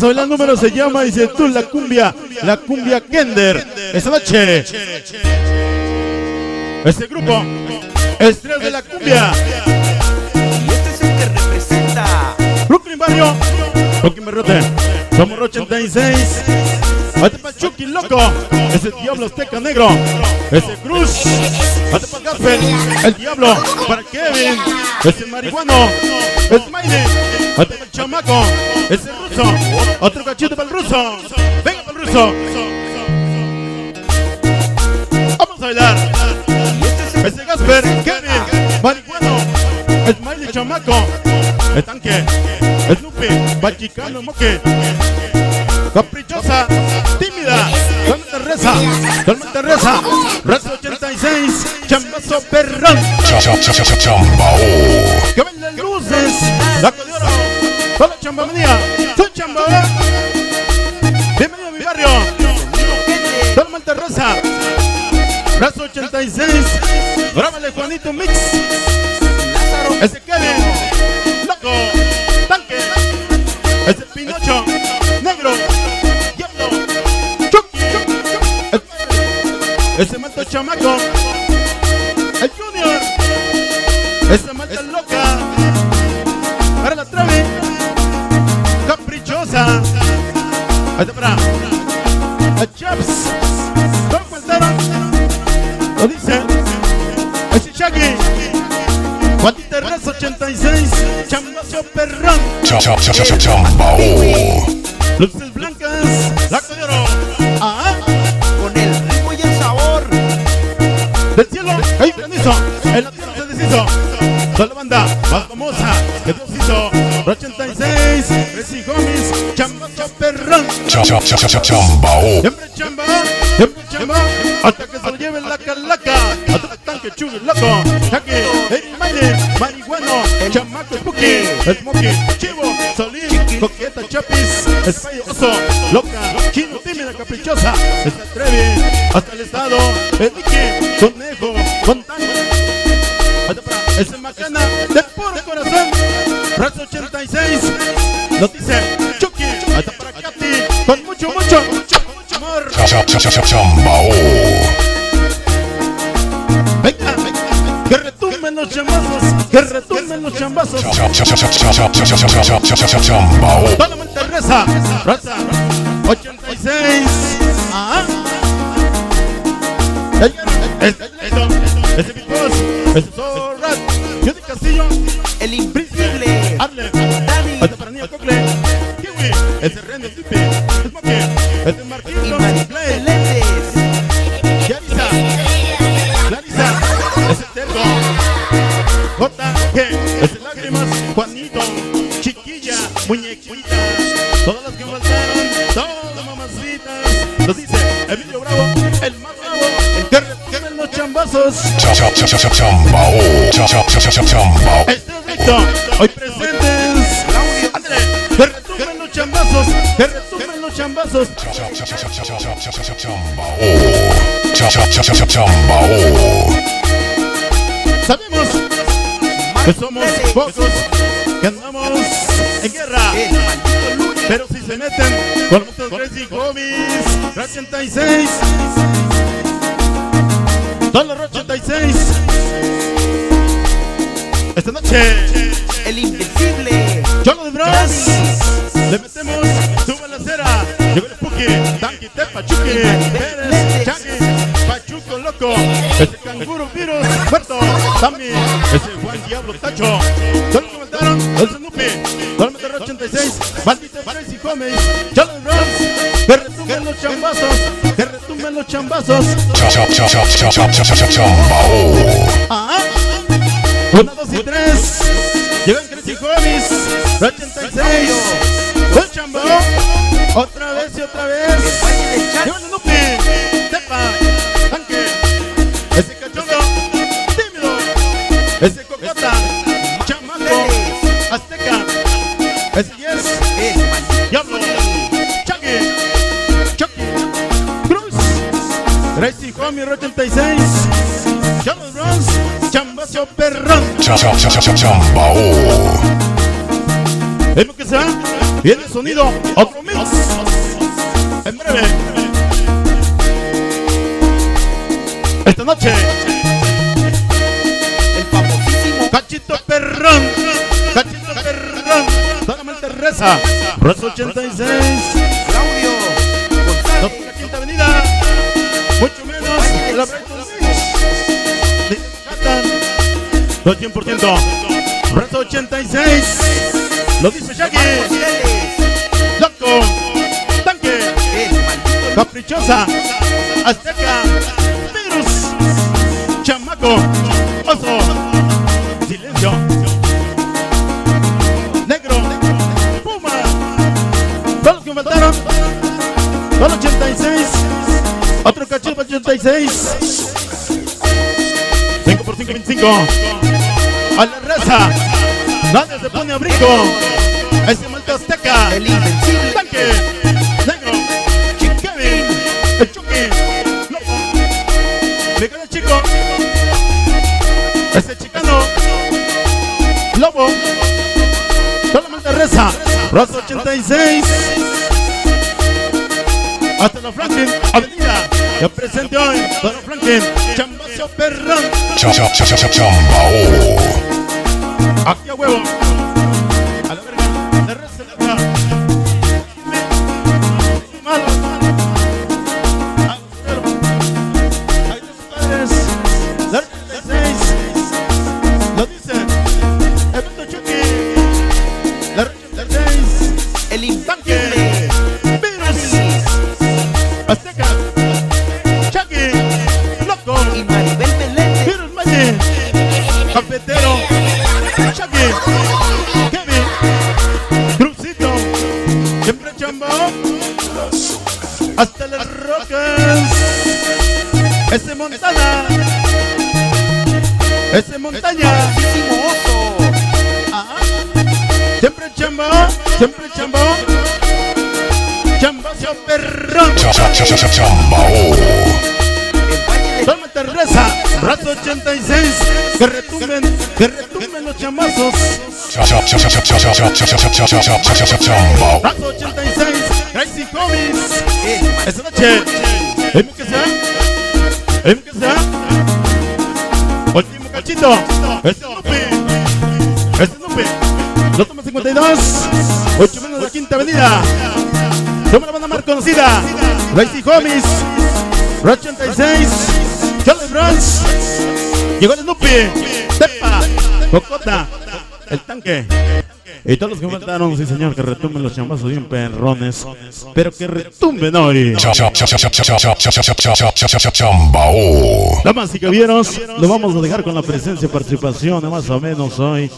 Vamos a ver el número, se llama, dice tú, la cumbia, la cumbia Kender. Esta noche. Este grupo, Estrellas de la Cumbia. Y este es el que representa. Brooklyn Barrio, Brooklyn Berrote, somos 86. Atepa Chucky Loco, ese Diablo Azteca Negro, ese Cruz, Atepa Gaspel, el Diablo, para Kevin, ese Marihuano, Smiley, Atepa el Chamaco, ese Ruso, otro cachito para el Ruso, venga para el Ruso. Vamos a bailar, Y este es el ese Gasper, Kevin, Marihuano, Smiley Chamaco, el Tanque, Snoopy, Bachicano Moque, Caprichosa, tímida, solamente reza, solamente reza, reza 86, chambazo perrón, Cha cha cha cha cha chambao. que bailen luces, la de oro, toda la chambamanía, soy chambao, bienvenido a mi barrio, solamente reza, reza 86, grábale Juanito Mix, ese Kevin, loco, tanque, ese Pinocho, negro, diablo, Chucky, ese- manto chamaco, a Chaps, ¿cómo faltaron? Lo dice, Shaggy, Juanita Herrera 86, chambacio perrón. Chambao. Luces blancas, laco de oro. Ah, Con el ritmo y el sabor. del cielo hay la tierra se deshizo. Toda la banda más famosa perrón. Cha cha cha cha cha chambao. Siempre chamba, siempre chamba, hasta que se lo lleve la calaca. A todo el tanque chulo loco. Jackie, Eddie Maide, marihuano, chamaco, Spooky, Smokey, Chivo, Solín, Coqueta, Chapis, Spy, Oso, Loca, Chino, tímida, caprichosa, se atreve, hasta el estado, el Nicky, Conejo. Hasta para ese macana de puro corazón, Razo 86, nos dice Chambao. Venga, venga, que retumben los chambazos, que retumben los chambazos. Chambao. Solamente reza, reza, 86. Ajá. Este, este, este, Díaz. Hoy presentes. Los chambazos. Los chambazos. Sabemos que somos pocos que en guerra. Pero si se meten con estos Crazy Homies 86 Dólar 86. Esta noche, El invencible. Cholo de Bros. Le metemos su balacera. Llegó el Spooky, Tanky, Tepa, Chucky, Pérez, Pachuco Loco, ese canguro virus, muerto, Sammy, ese Juan Diablo Tacho. Solo comentaron el Snoopy, solamente 86, maldito Crazy Homies, Cholo de Bros. Que retumben los chambazos, que retumben los chambazos. ¿Ah? Uno, dos y tres. Llegan Crazy 86. Otra vez y otra vez. Llévalo, Lupe. Tepa. Tracy Homie 86, Charles Bronx, Chambacio Perrón. Cha cha cha cha cha chambao. ¿Vemos que se va? Viene el sonido, otro mix. En breve. Esta noche, El famosísimo Cachito Perrón. Cachito Perrón. Solamente reza. Reza 86. No 100%. Reza 86. Lo dice. González. Loco. Tanque. Caprichosa, Azteca, Virus, Chamaco, Oso, Silencio, Negro, Puma, todos los que faltaron, son 86, otro cachito para 86, 5 por 5, 25, a la raza, nadie se pone abrigo, ese malta Azteca, El invencible. Tanque, Negro, Kevin, el Chucky, Loco, me queda el chico, ese chicano, Lobo, solamente reza, Rosa 86, hasta la Franklin, Avenida, ya presente hoy, Don Franklin, Espacio perrón. Chao, chao, chao, chao, chao. Aquí a huevo. Ese montaña. Ah, siempre chamba, siempre chamba. Chamba, perrón. Chambao. Toma Teresa, rato 86. Que retumben, que retumben los chamazos. Rato 86, Crazy Comics. Esa noche. ¿Hemos que sea? ¿Hemos que sea? Es Snoopy. Snoopy. Los tomas 52. 8 menos de quinta avenida. Somos la banda más conocida. Crazy Homies. Rock 86. Charlie Bronx. Llegó el Snoopy. Tepa. Cocota. El tanque. Y todos los que faltaron, sí señor, que retumben los chambazos bien perrones. Pero que retumben hoy. Damas y caballeros, lo vamos a dejar con la presencia y participación, más o menos hoy.